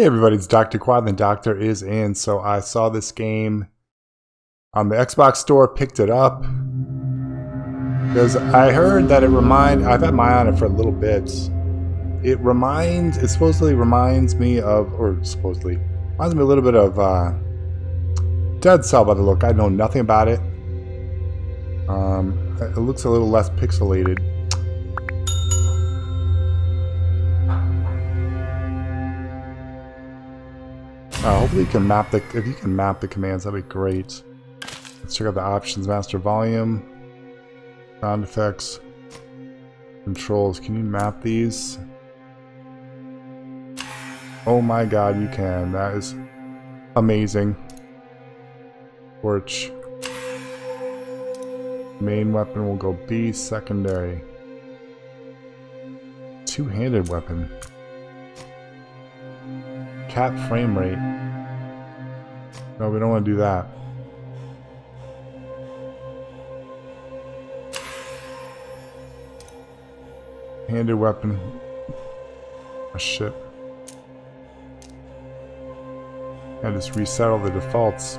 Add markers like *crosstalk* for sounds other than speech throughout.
Hey everybody, it's Dr. Quad, the doctor is in. So I saw this game on the Xbox store, picked it up. Because I heard that it remind I've had my eye on it for a little bit. It reminds it supposedly reminds me of or supposedly reminds me a little bit of uh Dead Cell by the look. I know nothing about it. Um it looks a little less pixelated. Uh, hopefully you can map the if you can map the commands, that'd be great. Let's check out the options, master volume, sound effects, controls. Can you map these? Oh my god, you can. That is amazing. Torch. Main weapon will go B, secondary. Two-handed weapon. Cap frame rate. No, we don't want to do that. Handed weapon. A ship. And just reset all the defaults.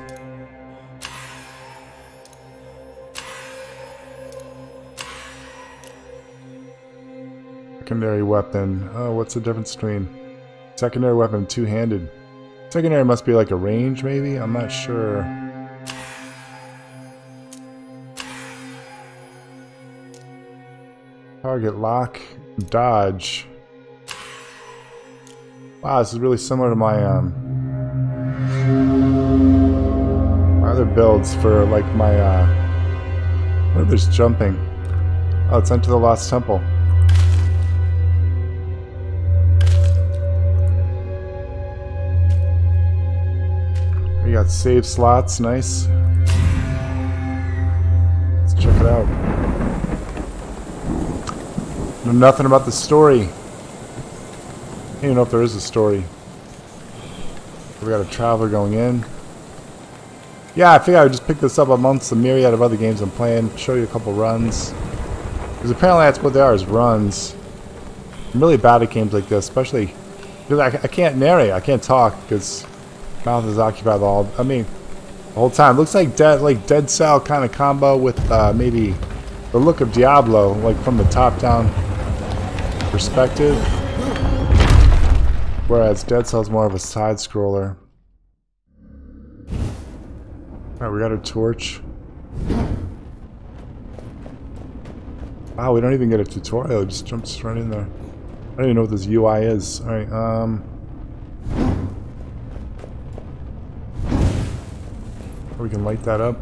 Secondary weapon. Oh, what's the difference between secondary weapon two-handed? Secondary must be like a range, maybe? I'm not sure. Target lock, dodge. Wow, this is really similar to my um my other builds for like my uh what if there's jumping? Oh, it's Enter the Lost Temple. Got save slots, nice. Let's check it out. Know nothing about the story. I don't even know if there is a story. We got a traveler going in. Yeah, I figured I would just pick this up amongst the myriad of other games I'm playing. Show you a couple runs. Because apparently that's what they are, is runs. I'm really bad at games like this, especially because I, I can't narrate, I can't talk because mouth is occupied all. I mean, the whole time. Looks like dead, like Dead Cell kind of combo with uh, maybe the look of Diablo, like from the top-down perspective. Whereas Dead Cell's more of a side scroller. Alright, we got a torch. Wow, we don't even get a tutorial, it just jumps right in there. I don't even know what this UI is. Alright, um... We can light that up.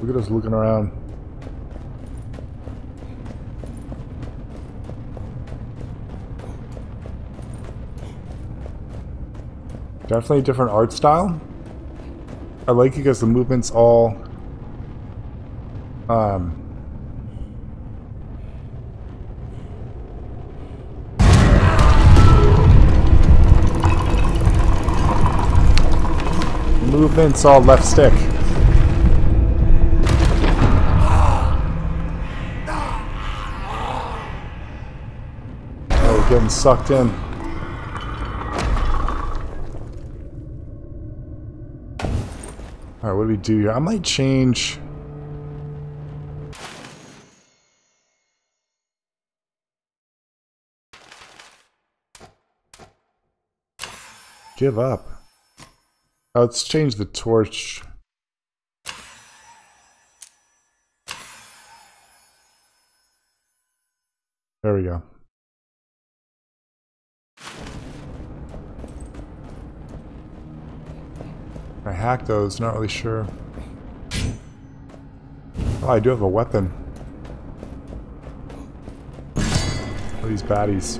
Look at us looking around. Definitely a different art style. I like it because the movement's all um, movement's all left stick. Oh, getting sucked in. Alright, what do we do here? I might change... Give up. Oh, let's change the torch. There we go. I hacked those, not really sure. Oh, I do have a weapon. These baddies.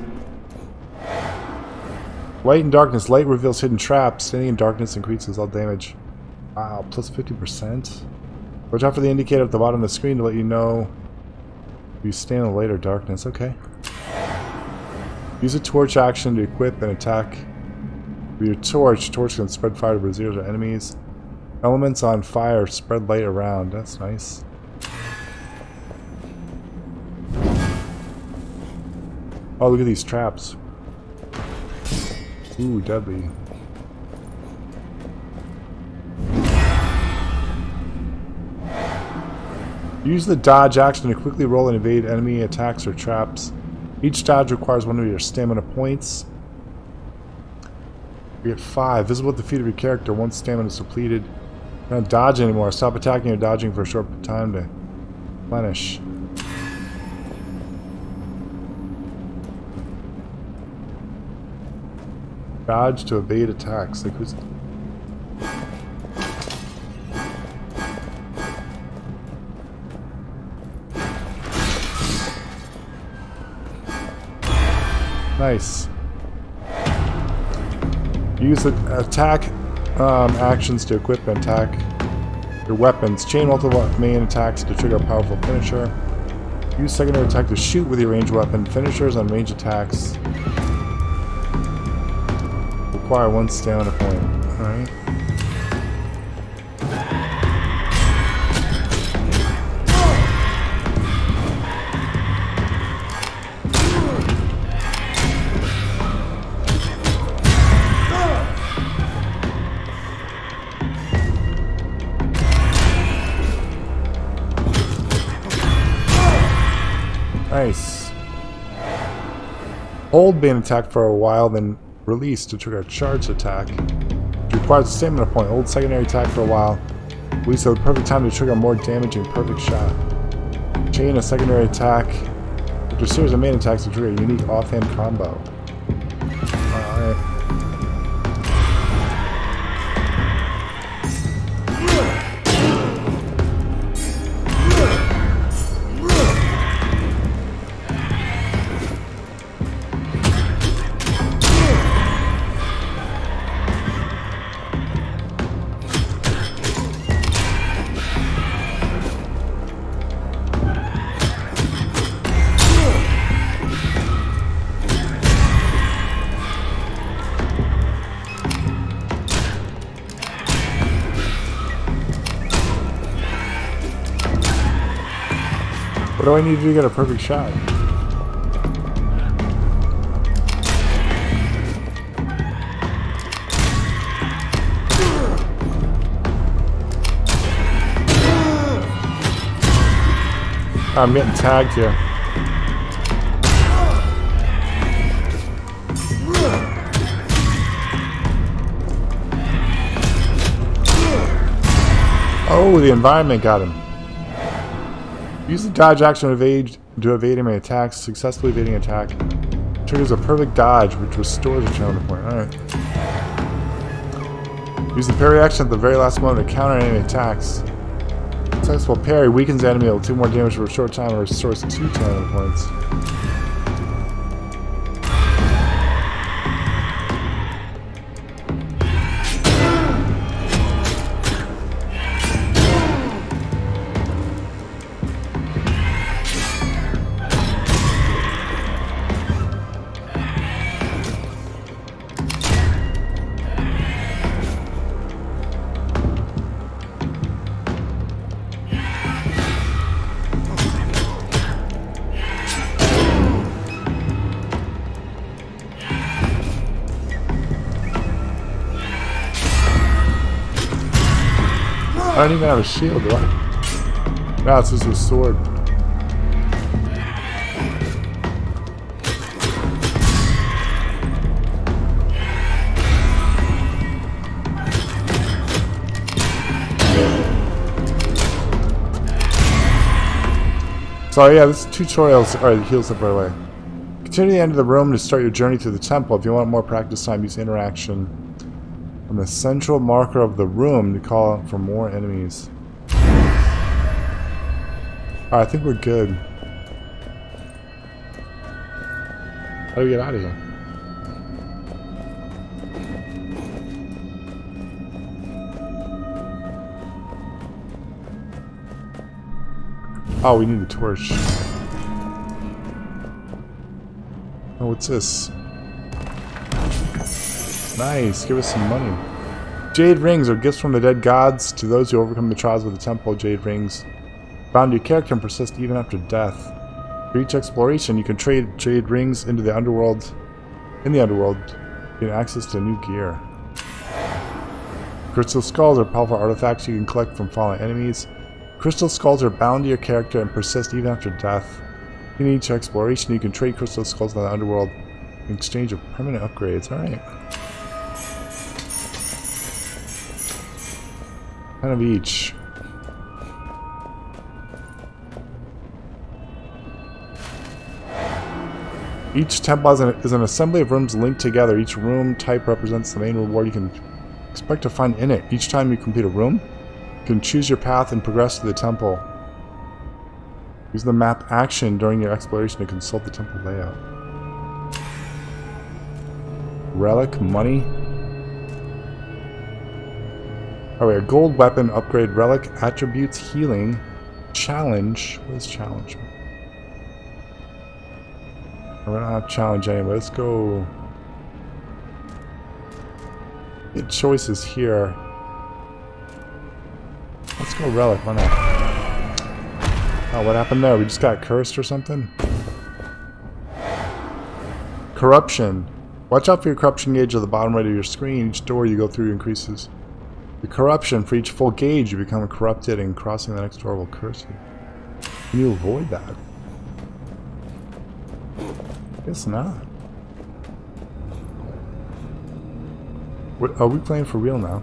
Light and darkness. Light reveals hidden traps. Standing in darkness increases all damage. Wow, plus 50%? Watch out for the indicator at the bottom of the screen to let you know you stand in light or darkness. Okay. Use a torch action to equip and attack. With your torch, torch can spread fire to braziers or enemies. Elements on fire spread light around. That's nice. Oh, look at these traps. Ooh, deadly. Use the dodge action to quickly roll and evade enemy attacks or traps. Each dodge requires one of your stamina points. You get 5. Visible at the feet of your character once stamina is depleted. Don't dodge anymore. Stop attacking or dodging for a short time to replenish. Dodge to evade attacks. Like who's Nice. Use the attack um, actions to equip and attack your weapons. Chain multiple main attacks to trigger a powerful finisher. Use secondary attack to shoot with your ranged weapon. Finishers on range attacks require one stamina point. Alright. Nice. Hold being attacked for a while, then release to trigger a charge attack. It requires a stamina point. old secondary attack for a while. Release the perfect time to trigger a more damaging perfect shot. Chain a secondary attack. After a series of main attacks to trigger a unique offhand combo. I need to do to get a perfect shot? I'm getting tagged here. Oh, the environment got him. Use the dodge action to evade, to evade enemy attacks. Successfully evading attack triggers a perfect dodge, which restores a challenge point. Alright. Use the parry action at the very last moment to counter enemy attacks. Successful parry weakens the enemy, will do more damage for a short time and restores two challenge points. I don't even have a shield, do I? No, it's just a sword. So yeah, this tutorials are heals up right away. Continue to the end of the room to start your journey through the temple. If you want more practice time, use interaction from the central marker of the room to call out for more enemies. I think we're good. How do we get out of here? Oh, we need a torch. Oh, what's this? Nice, give us some money. Jade rings are gifts from the dead gods to those who overcome the trials of the temple. Jade rings bound your character and persist even after death. For each exploration, you can trade trade rings into the underworld. In the underworld, you get access to new gear. Crystal skulls are powerful artifacts you can collect from fallen enemies. Crystal skulls are bound to your character and persist even after death. In each exploration, you can trade crystal skulls in the underworld in exchange of permanent upgrades. Alright. Of each. Each temple is an, is an assembly of rooms linked together. Each room type represents the main reward you can expect to find in it. Each time you complete a room, you can choose your path and progress to the temple. Use the map action during your exploration to consult the temple layout. Relic, money. Wait, a gold weapon upgrade, relic, attributes, healing, challenge. What is challenge? We're not challenge anyway. Let's go. Get choices here. Let's go relic. Why not? Oh, what happened there? We just got cursed or something? Corruption. Watch out for your corruption gauge at the bottom right of your screen. Each door you go through increases the corruption. For each full gauge, you become corrupted and crossing the next door will curse you. Can you avoid that? Guess not. What, are we playing for real now?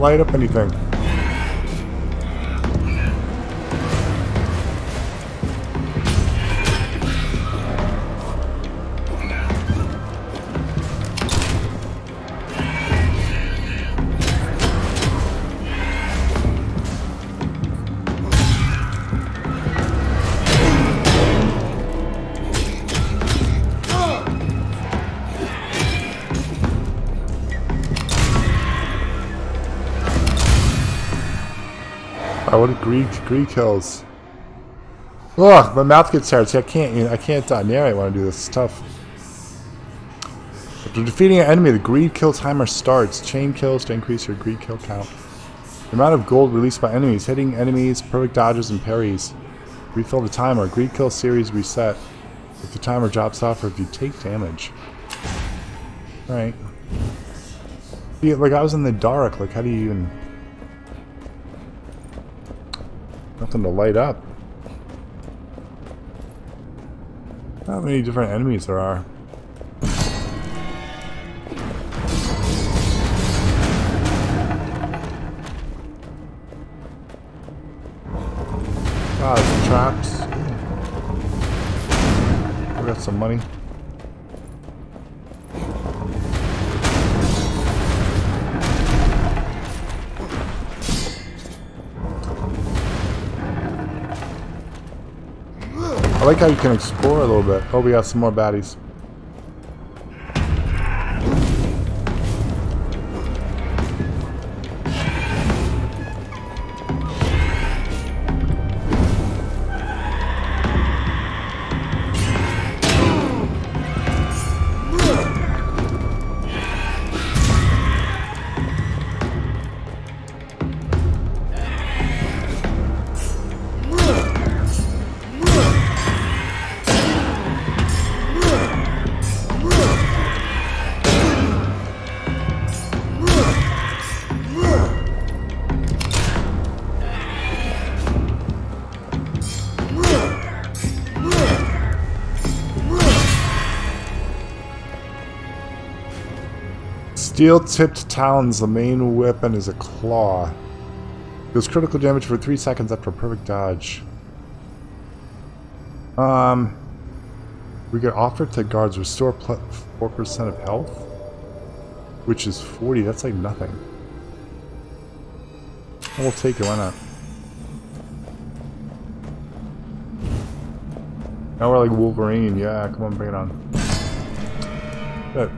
Light up anything. What a greed greed kills. Ugh, my mouth gets tired. See, I can't. You know, I can't uh, narrate when I do this. Tough. After defeating an enemy, the greed kill timer starts. Chain kills to increase your greed kill count. The amount of gold released by enemies, hitting enemies, perfect dodges, and parries. Refill the timer. Greed kill series reset. If the timer drops off or if you take damage. Alright. Yeah, like I was in the dark. Like how do you even... Nothing to light up. How many different enemies there are. Ah, some traps. We got some money. Like how you can explore a little bit. Oh, we got some more baddies. Steel-tipped talons, the main weapon is a claw. Deals critical damage for 3 seconds after a perfect dodge. Um, we get offered to guards restore 4% of health, which is 40. That's like nothing. We'll take it, why not? Now we're like Wolverine. Yeah, come on, bring it on. Good.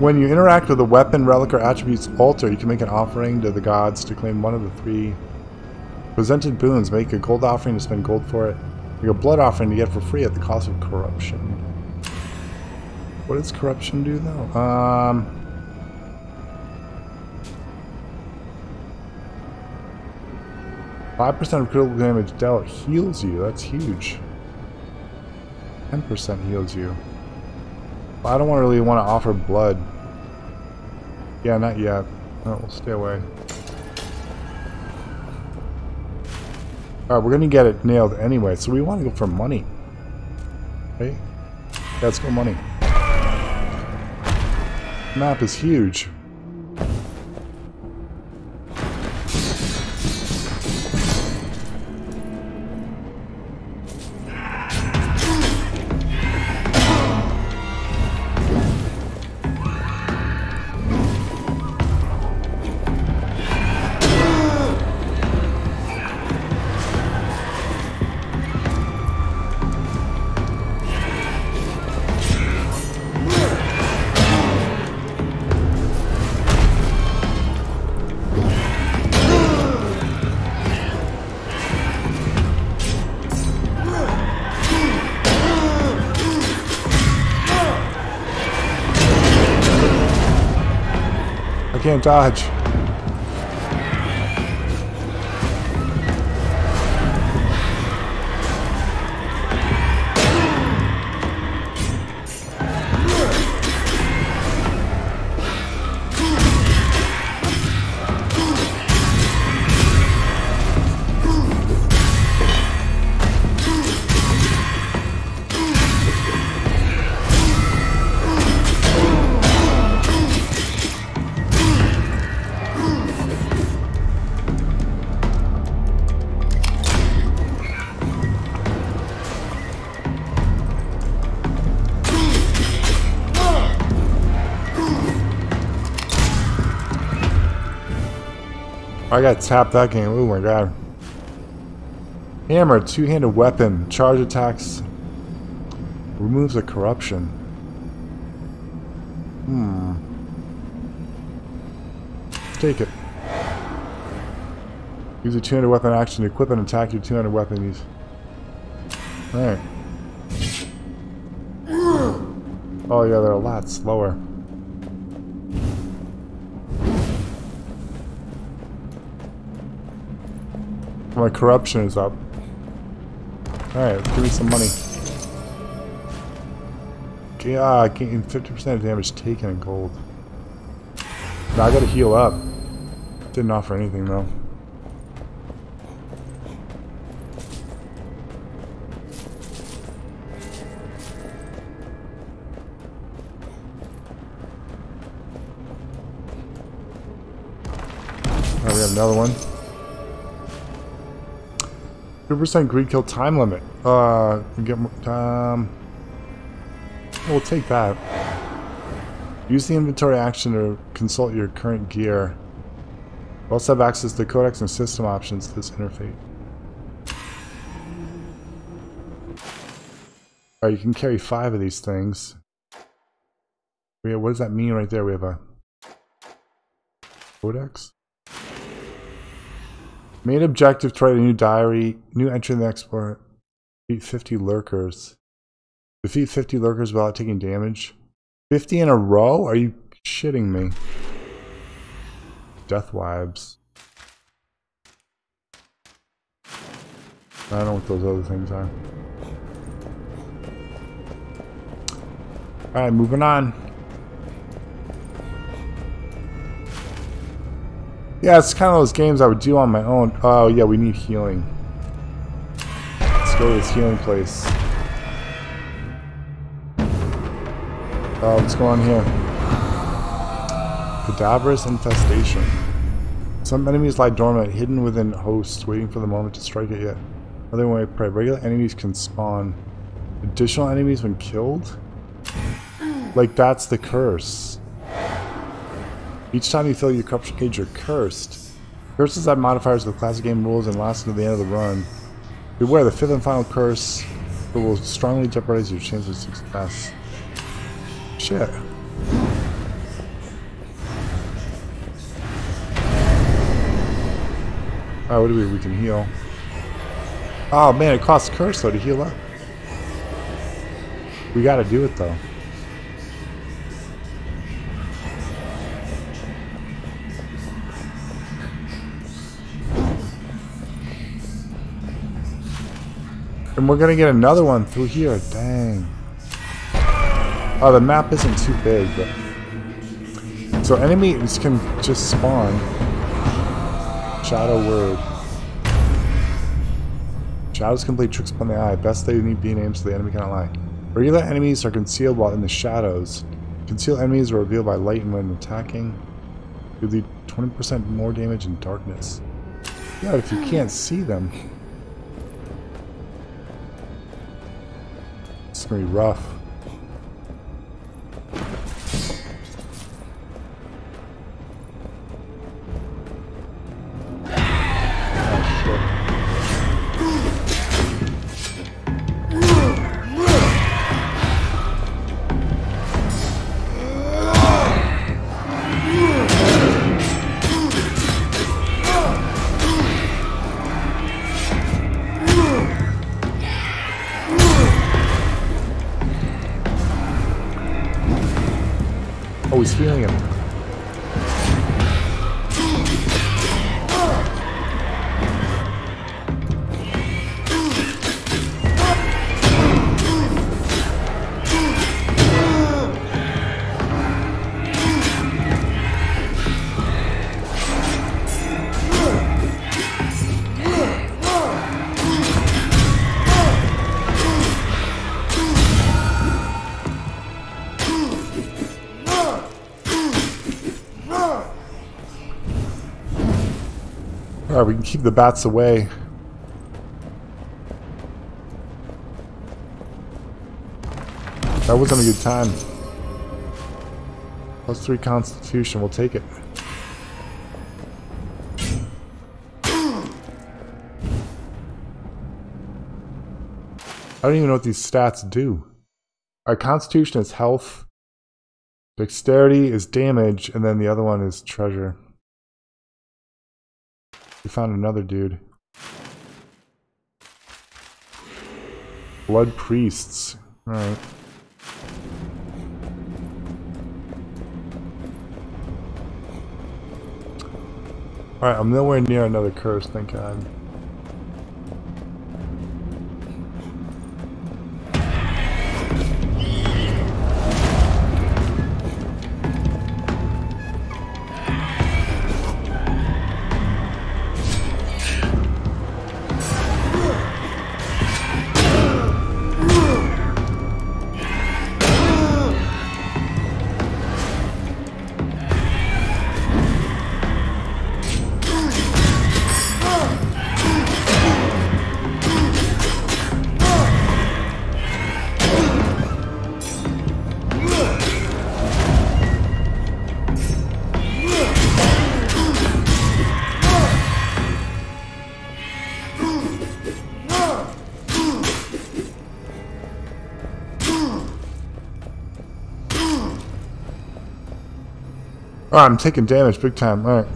When you interact with a weapon, relic, or attribute's altar, you can make an offering to the gods to claim one of the three presented boons. Make a gold offering to spend gold for it. Make a blood offering to get for free at the cost of corruption. What does corruption do, though? Um... Five percent of critical damage dealt heals you. That's huge. Ten percent heals you. I don't really want to offer blood. Yeah, not yet. No, we'll stay away. Alright, we're gonna get it nailed anyway, so we want to go for money. Right? Let's go money. Map is huge. Can't I got tapped that game. Oh my god. Hammer, two-handed weapon, charge attacks, removes the corruption. Hmm. Take it. Use a two-handed weapon action to equip and attack your two-handed weapon. Use. Alright. Oh yeah, they're a lot slower. My corruption is up. Alright, give me some money. Yeah, I gain 50% damage taken in gold. Now I gotta heal up. Didn't offer anything though. Oh, we have another one. 2% greed kill time limit. Uh, get um. We'll take that. Use the inventory action to consult your current gear. You also have access to codex and system options to this interface. Alright, you can carry five of these things. What does that mean right there? We have a codex? Main objective to write a new diary. New entry in the export. Defeat 50 lurkers. Defeat 50 lurkers without taking damage. 50 in a row? Are you shitting me? Death Wibes. I don't know what those other things are. Alright, moving on. Yeah, it's kind of those games I would do on my own. Oh, yeah, we need healing. Let's go to this healing place. Oh, what's going on here? Cadaverous infestation. Some enemies lie dormant, hidden within hosts, waiting for the moment to strike it yet. Other way of prey. Regular enemies can spawn. Additional enemies when killed? Like, that's the curse. Each time you fill your corruption gauge, you're cursed. Curses have modifiers with classic game rules and last until the end of the run. Beware, the fifth and final curse will strongly jeopardize your chance of success. Shit. Alright, what do we? We can heal. Oh man, it costs curse though to heal up. We gotta do it though. And we're gonna get another one through here. Dang. Oh, the map isn't too big, but... So enemies can just spawn. Shadow word. Shadows can play tricks upon the eye. Best they need be named so the enemy cannot lie. Regular enemies are concealed while in the shadows. Concealed enemies are revealed by light and when attacking. You do 20% more damage in darkness. Yeah, if you can't see them. It's rough. Oh, he's feeling him. Keep the bats away. That wasn't a good time. Plus three constitution, we'll take it. I don't even know what these stats do. Our constitution is health, dexterity is damage, and then the other one is treasure. We found another dude. Blood priests. Alright. Alright, I'm nowhere near another curse, thank god. Oh, I'm taking damage big time. Alright.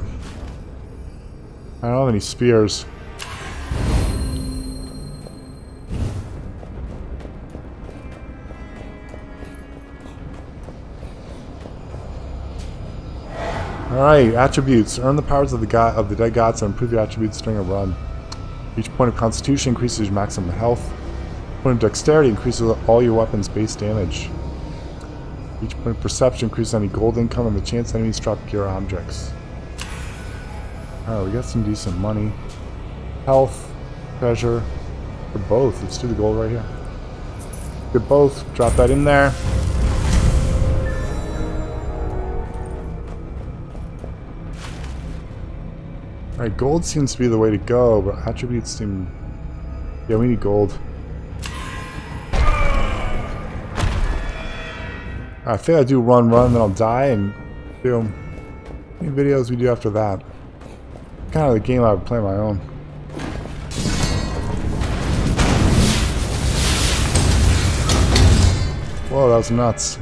I don't have any spears. Alright, attributes. Earn the powers of the god of the dead gods and improve your attributes during a run. Each point of constitution increases your maximum health. Point of dexterity increases all your weapons base damage. Each point of perception increases any gold income and the chance enemies drop gear objects. Alright, we got some decent money. Health, treasure, for both. Let's do the gold right here. Get both, drop that in there. Alright, gold seems to be the way to go, but attributes seem... Yeah, we need gold. I think I do run, run, then I'll die, and do any videos we do after that. Kind of the game I would play my own. Whoa, that was nuts.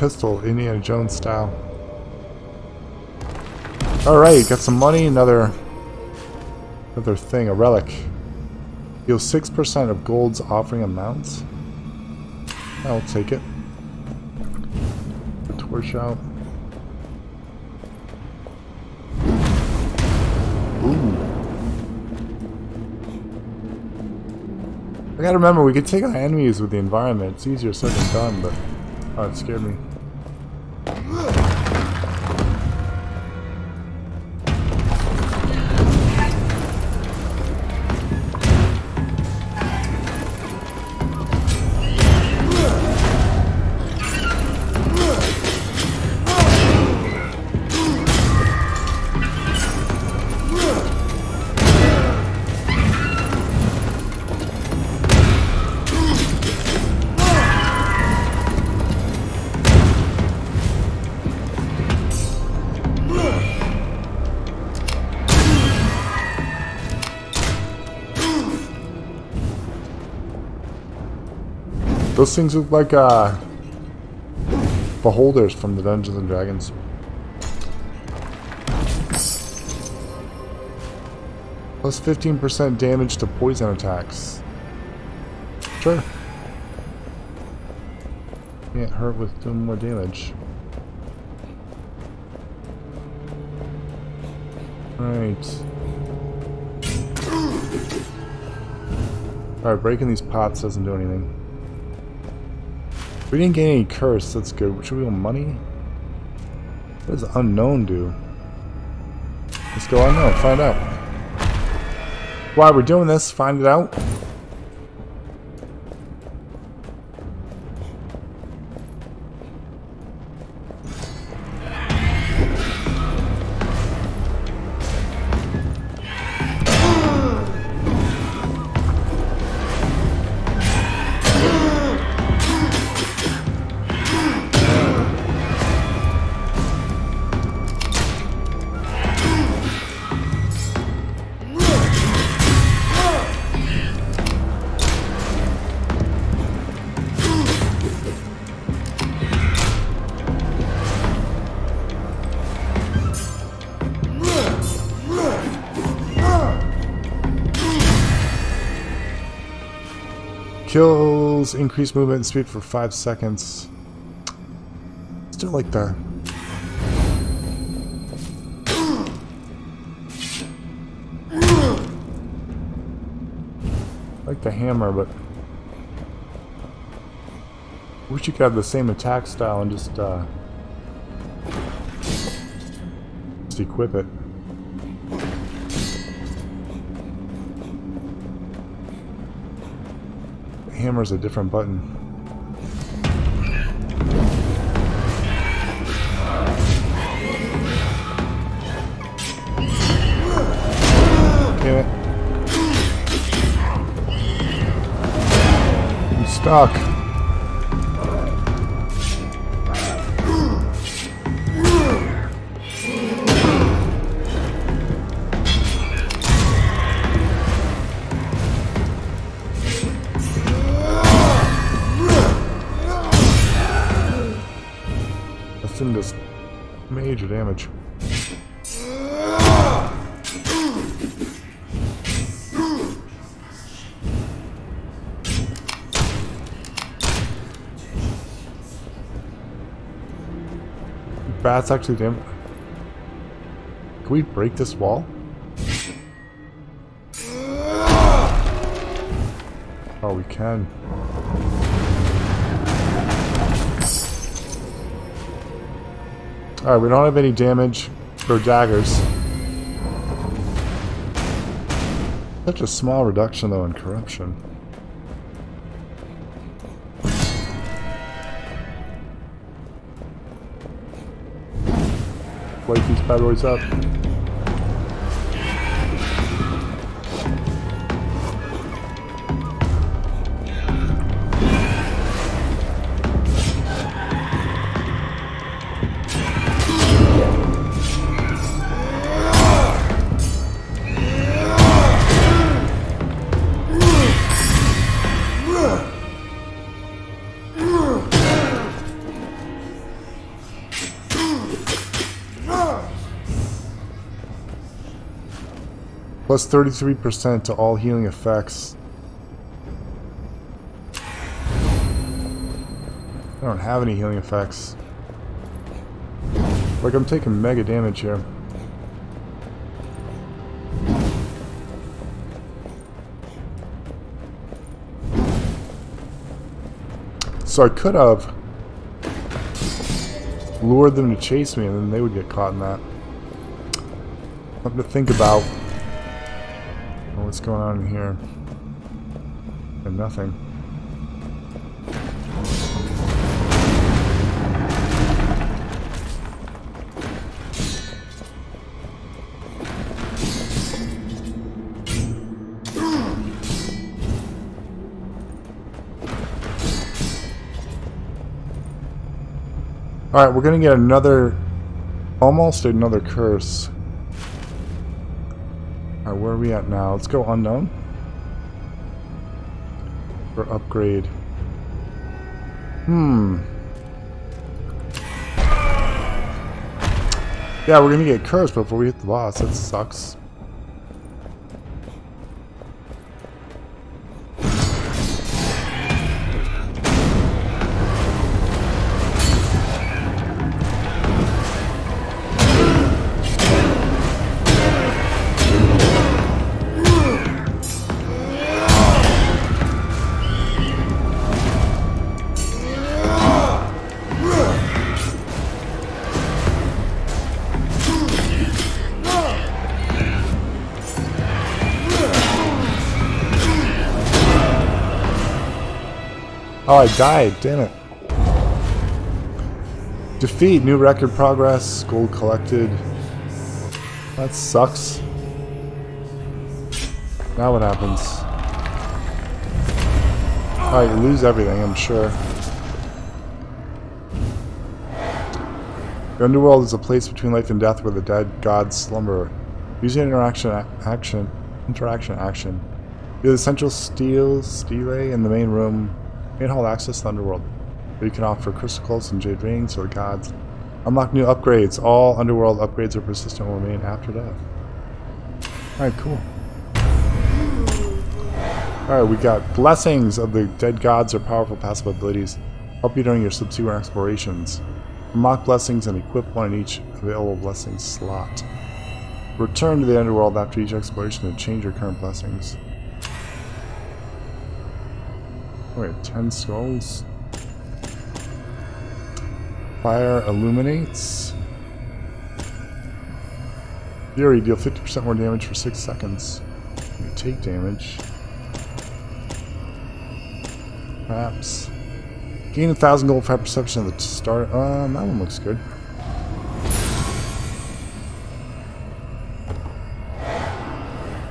Pistol, Indiana Jones style. Alright, got some money, another another thing, a relic. Deals 6% of gold's offering amount. I'll take it. Torch out. Ooh. I gotta remember, we can take on enemies with the environment. It's easier said than done, but... Oh, it scared me. Those things look like uh, beholders from the Dungeons and Dragons. Plus 15% damage to poison attacks. Sure. Can't hurt with doing more damage. Alright. Alright, breaking these pots doesn't do anything. We didn't get any curse, that's good. Should we want money? What does unknown do? Let's go unknown, find out. Why we're doing this, find it out. Increased movement and speed for 5 seconds. Still like the... like the hammer, but... Wish you could have the same attack style and just, uh... Just equip it. Hammer's a different button. Damn it. I'm stuck. Bats actually damage. Can we break this wall? Oh, we can. Alright, we don't have any damage or daggers. Such a small reduction though in corruption. Light these bad boys up. Plus 33% to all healing effects. I don't have any healing effects. Like I'm taking mega damage here. So I could have lured them to chase me and then they would get caught in that. Something to think about. What's going on in here? And nothing. Alright, we're gonna get another... Almost another curse. Alright, where are we at now? Let's go unknown. For upgrade. Hmm. Yeah, we're gonna get cursed before we hit the boss. That sucks. I died. Damn it. Defeat. New record progress. Gold collected. That sucks. Now what happens? Alright, you lose everything, I'm sure. The underworld is a place between life and death where the dead gods slumber. Using interaction action interaction action. You're the central steel stele in the main room Main hall access the underworld. Where you can offer crystals and jade rings to the gods. Unlock new upgrades. All underworld upgrades are persistent will remain after death. Alright, cool. Alright, we got blessings of the dead gods or powerful passive abilities. Help you during your subsequent explorations. Unlock blessings and equip one in each available blessing slot. Return to the underworld after each exploration to change your current blessings. Wait, 10 skulls. Fire illuminates. Fury, deal 50% more damage for 6 seconds. You take damage. Perhaps. Gain a thousand gold for perception at the start. Um, that one looks good.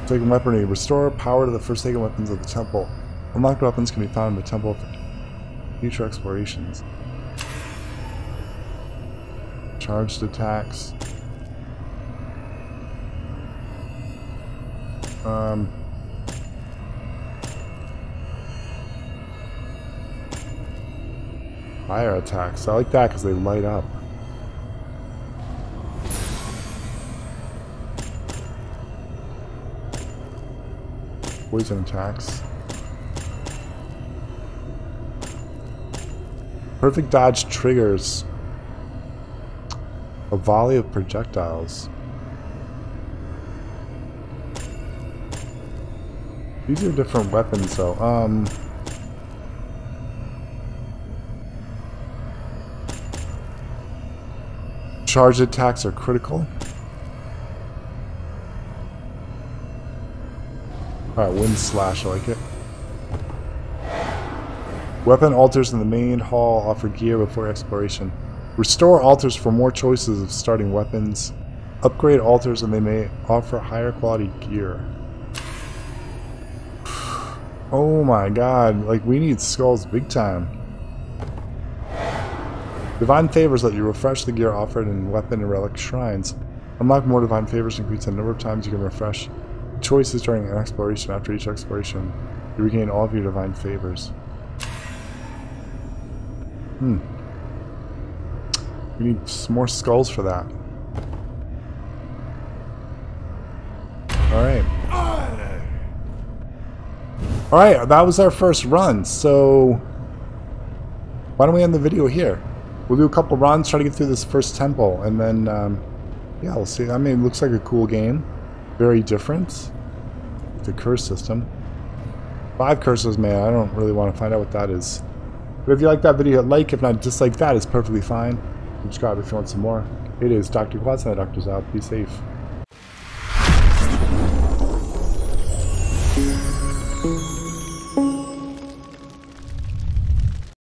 Taken weaponry. Restore power to the first taken weapons of the temple. Unlocked weapons can be found in the temple for future explorations. Charged attacks. Um, fire attacks. I like that because they light up. Poison attacks. Perfect dodge triggers a volley of projectiles. These are different weapons though. Um Charge attacks are critical. Alright, wind slash, I like it. Weapon altars in the main hall offer gear before exploration. Restore altars for more choices of starting weapons. Upgrade altars and they may offer higher quality gear. *sighs* Oh my god, like we need skulls big time. Divine favors let you refresh the gear offered in weapon and relic shrines. Unlock more divine favors increase the number of times you can refresh choices during an exploration. After each exploration, you regain all of your divine favors. Hmm. We need some more skulls for that. Alright. Alright, that was our first run, so... Why don't we end the video here? We'll do a couple runs, try to get through this first temple, and then, um, yeah, we'll see. I mean, it looks like a cool game. Very different. The curse system. Five curses, man. I don't really want to find out what that is. But if you like that video, like. If not, dislike that. It's perfectly fine. Subscribe if you want some more. It is Dr. Quads and the Doctor's out. Be safe.